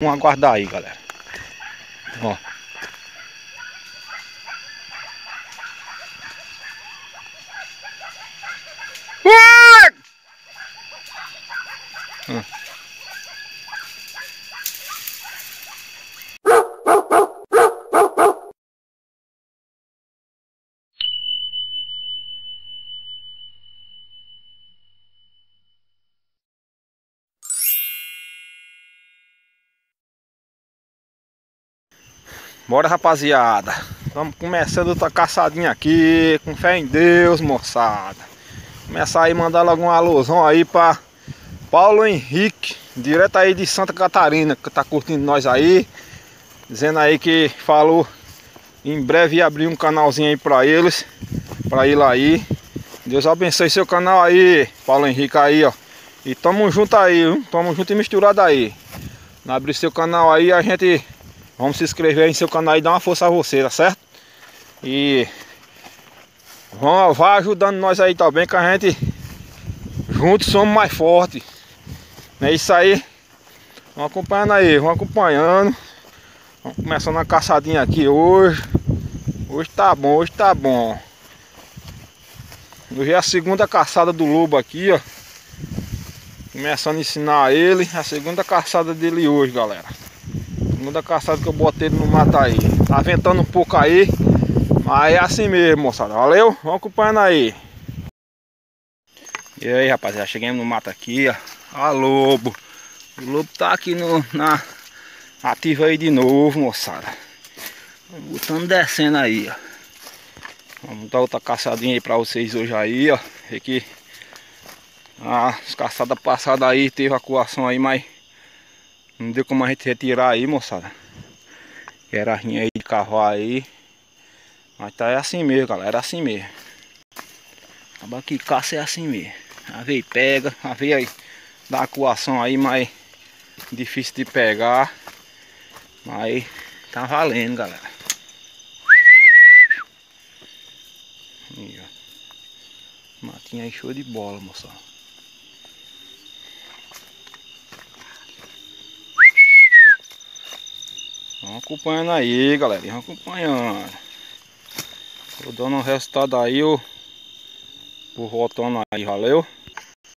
Vamos aguardar aí, galera. Ó. Hum. Bora rapaziada. Estamos começando outra caçadinha aqui Com fé em Deus moçada. Começar aí mandar logo um alusão aí pra Paulo Henrique Direto aí de Santa Catarina Que tá curtindo nós aí Dizendo aí que falou Em breve abrir um canalzinho aí pra eles Pra ir aí. Deus abençoe seu canal aí Paulo Henrique aí ó. E tamo junto aí? Tamo junto e misturado aí. Abrir seu canal aí a gente Vamos se inscrever aí em seu canal e dar uma força a você, tá certo? E vão, vai ajudando nós aí também que a gente juntos somos mais fortes. É isso aí. Vamos acompanhando aí, vamos acompanhando. Vamos começando a caçadinha aqui hoje. Hoje tá bom, hoje tá bom. Hoje é a segunda caçada do lobo aqui, ó. Começando a ensinar ele. A segunda caçada dele hoje, galera. Segunda caçada que eu botei no mato aí. Tá ventando um pouco aí. Mas é assim mesmo, moçada. Valeu? Vamos acompanhando aí. E aí, rapaziada. Chegamos no mato aqui, ó. Ó, lobo. O lobo tá aqui no, na ativa aí de novo, moçada. Botando descendo aí, ó. Vamos dar outra caçadinha aí pra vocês hoje aí, ó. Aqui. As caçadas passadas aí teve a coação aí, mas não deu como a gente retirar aí, moçada. Que era a rinha aí de cavalo aí. Mas tá é assim mesmo, galera. É assim mesmo. Acaba que caça é assim mesmo. A veia pega, a veia aí dá a coação aí, mas difícil de pegar. Mas tá valendo, galera. Aí, ó. Matinha aí show de bola, moçada. Vamos acompanhando aí, galera. Vamos acompanhando. Dando um resultado aí, o, o voltando aí, valeu?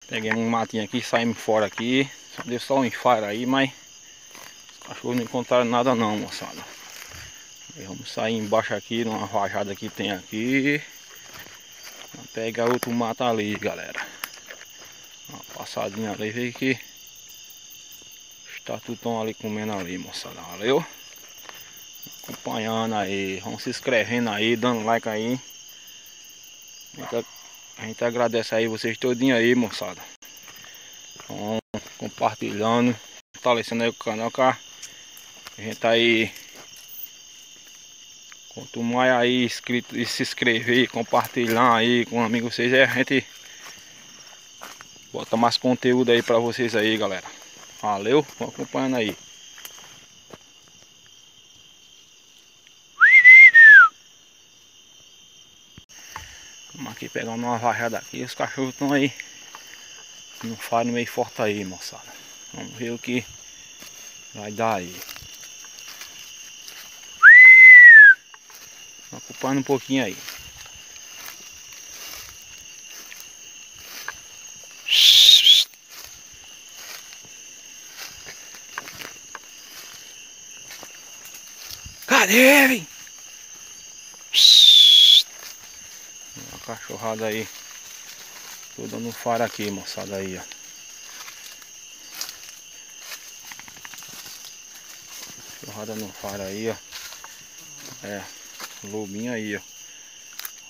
Peguei um matinho aqui, saímos fora aqui. Só deu só um enfar aí, mas os cachorros não encontraram nada não, moçada. Vamos sair embaixo aqui, numa rajada que tem aqui. Pegar outro mato ali, galera. Uma passadinha ali, veio que está tudo ali comendo ali, moçada. Valeu? Acompanhando aí, vão se inscrevendo aí, dando like aí. A gente, a gente agradece aí vocês todinho aí, moçada. Vão compartilhando, fortalecendo aí o canal, cara. A gente tá aí. Quanto mais aí inscrito e se inscrever, compartilhar aí com amigos vocês, é, a gente bota mais conteúdo aí pra vocês aí, galera. Valeu, vão acompanhando aí. Pegando uma vajada aqui. Os cachorros estão aí no faro meio forte aí, moçada. Vamos ver o que vai dar aí. Ocupando um pouquinho aí. Cadê, ele? Cachorrada aí. Tô dando faro aqui, moçada aí, ó. Cachorrada no faro aí, ó. É, lobinho aí, ó.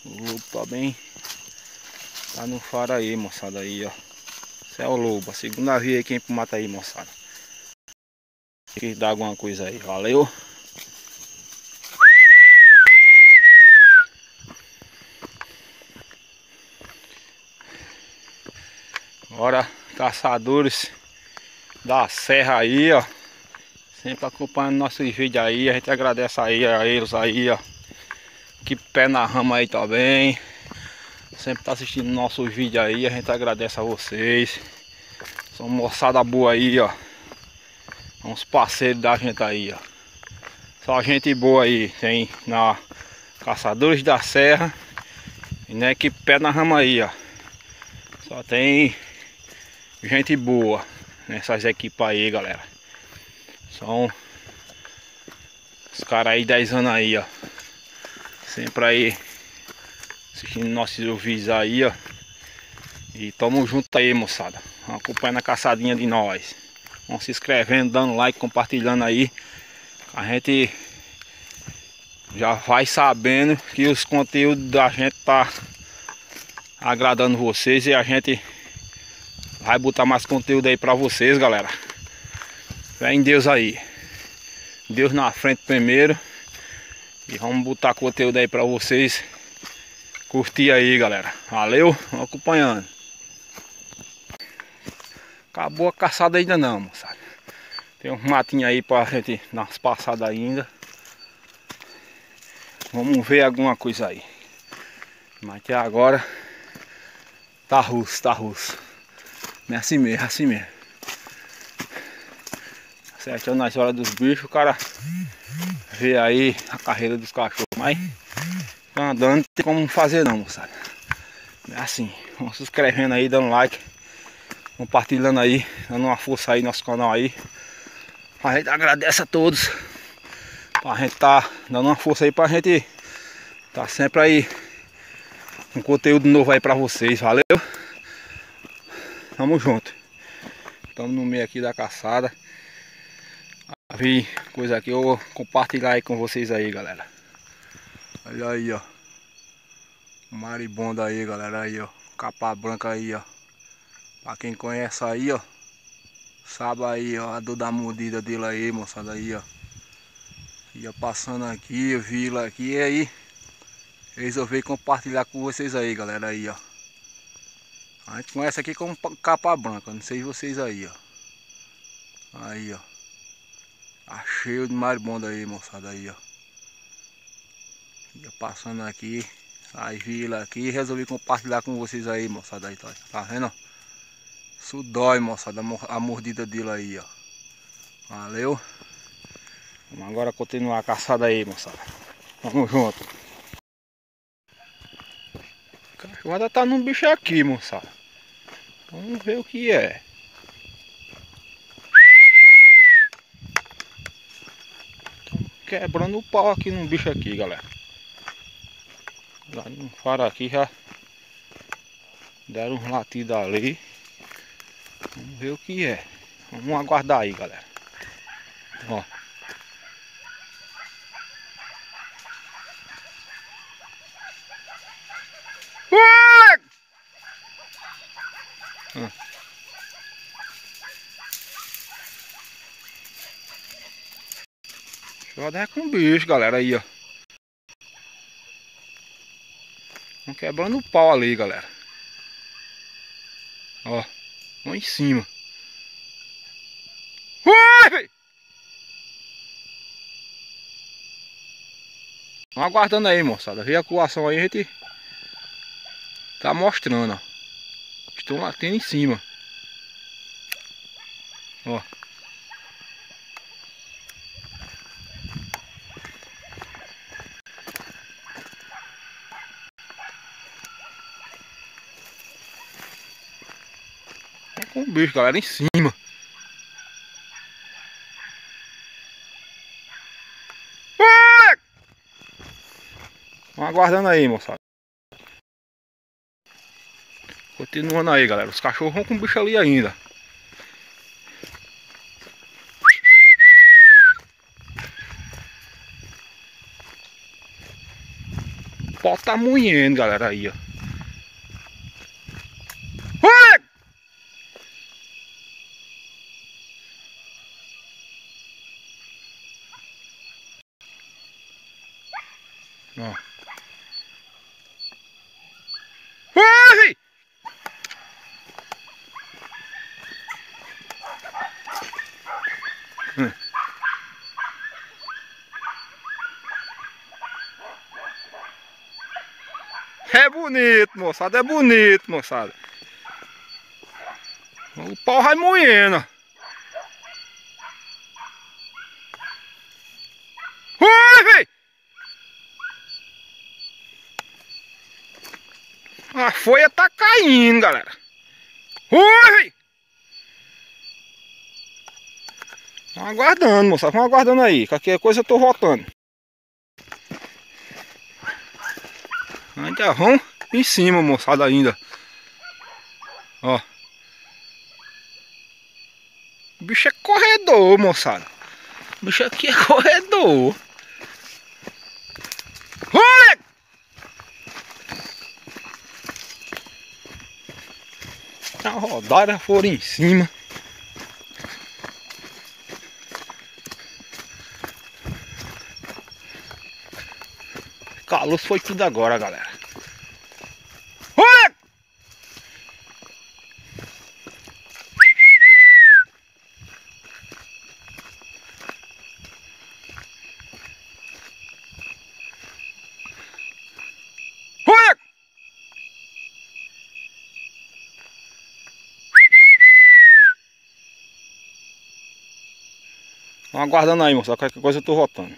O lobo tá bem. Tá no faro aí, moçada aí, ó. Esse é o lobo. A segunda via aí quem mata aí, moçada. Que dá alguma coisa aí. Valeu. Bora, caçadores da serra aí, ó. Sempre acompanhando nossos vídeos aí. A gente agradece aí a eles aí, ó. Que pé na rama aí também. Sempre tá assistindo nossos vídeos aí. A gente agradece a vocês. São moçada boa aí, ó. Uns parceiros da gente aí, ó. Só gente boa aí. Tem na Caçadores da Serra e na equipe Pé na Rama aí, ó. Só tem gente boa nessas equipes aí, galera. São os caras aí 10 anos aí, ó. Sempre aí assistindo nossos vídeos aí, ó. E tamo junto aí, moçada. Acompanhando a caçadinha de nós. Vão se inscrevendo, dando like, compartilhando aí. A gente já vai sabendo que os conteúdos da gente tá agradando vocês e a gente vai botar mais conteúdo aí pra vocês, galera. Vem Deus aí. Deus na frente primeiro. E vamos botar conteúdo aí pra vocês. Curtir aí, galera. Valeu, vamos acompanhando. Acabou a caçada ainda não, moçada. Tem um matinho aí pra gente umas passadas ainda. Vamos ver alguma coisa aí. Mas até agora tá russo, tá russo. É assim mesmo, é assim mesmo. Sete nas horas dos bichos, o cara vê aí a carreira dos cachorros. Mas tá andando, não tem como fazer não, moçada. É assim. Vamos se inscrevendo aí, dando like. Compartilhando aí, dando uma força aí no nosso canal aí. A gente agradece a todos. A gente tá dando uma força aí pra gente tá sempre aí um conteúdo novo aí pra vocês, valeu? Tamo junto. Estamos no meio aqui da caçada. Vi coisa aqui, eu vou compartilhar aí com vocês aí, galera. Olha aí, ó. Maribondo aí, galera, aí, ó. Capa branca aí, ó. Pra quem conhece aí, ó. Sabe aí, ó, a dor da mordida dele aí, moçada aí, ó. Ia passando aqui, eu vi lá aqui e aí resolvi compartilhar com vocês aí, galera, aí, ó. A gente conhece aqui como capa branca, não sei vocês aí, ó. Aí, ó. Tá cheio de maribondo aí, moçada, aí, ó. Ia passando aqui, aí vi lá aqui resolvi compartilhar com vocês aí, moçada, aí, tá, tá vendo? Isso dói, moçada, a mordida dele aí, ó. Valeu. Vamos agora continuar a caçada aí, moçada. Vamos junto. A cachorrada tá num bicho aqui, moçada. Vamos ver o que é. quebrando o pau aqui num bicho aqui, galera. Lá no faro aqui já deram uns latidos ali. Vamos ver o que é. Vamos aguardar aí, galera. Ó. Roda é com bicho, galera, aí, ó. Estão quebrando o pau ali, galera. Ó, vão em cima. Ui! Vamos aguardando aí, moçada. a coação aí, a gente tá mostrando, ó. Estão latendo em cima. Ó. com o bicho, galera, em cima. Vamos aguardando aí, moçada. Continuando aí, galera. Os cachorros vão com o bicho ali ainda. Pau tá moendo, galera, aí. Ó. bonito, moçada. É bonito, moçada. O pau vai moendo. Ui, véi! A folha tá caindo, galera. Ui, Tão Vamos aguardando, moçada. Vamos aguardando aí. Qualquer coisa eu tô voltando. Ainda é vamos em cima, moçada, ainda. Ó. O bicho é corredor, moçada. O bicho aqui é corredor. Olha! A rodada foram em cima. Calor foi tudo agora, galera. Olha! Olha! Vamos aguardando aí, moça. Qualquer coisa eu tô voltando.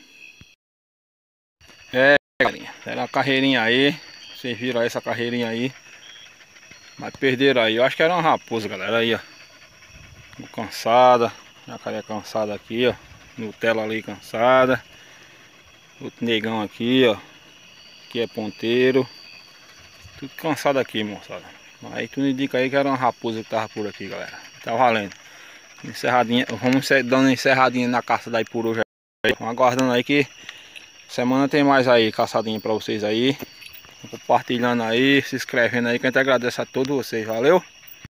É, galerinha. Era uma carreirinha aí. Vocês viram aí essa carreirinha aí. Mas perderam aí. Eu acho que era uma raposa, galera. Aí, ó. Cansada. Jacaré cansada aqui, ó. Nutella ali cansada. Outro negão aqui, ó. Aqui é ponteiro. Tudo cansado aqui, moçada. Aí tudo indica aí que era uma raposa que tava por aqui, galera. Tá valendo. Encerradinha. Vamos dando encerradinha na caça daí por hoje. Vamos aguardando aí que semana tem mais aí caçadinha pra vocês aí. Compartilhando aí, se inscrevendo aí, que a gente agradece a todos vocês. Valeu?